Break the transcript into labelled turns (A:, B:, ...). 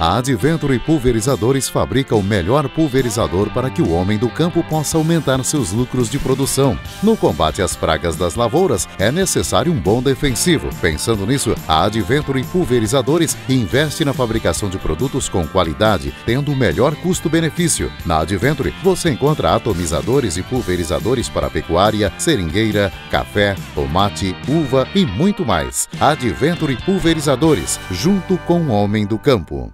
A: A Adventure Pulverizadores fabrica o melhor pulverizador para que o homem do campo possa aumentar seus lucros de produção. No combate às pragas das lavouras, é necessário um bom defensivo. Pensando nisso, a Adventure Pulverizadores investe na fabricação de produtos com qualidade, tendo o melhor custo-benefício. Na Adventure, você encontra atomizadores e pulverizadores para pecuária, seringueira, café, tomate, uva e muito mais. Adventure Pulverizadores, junto com o homem do campo.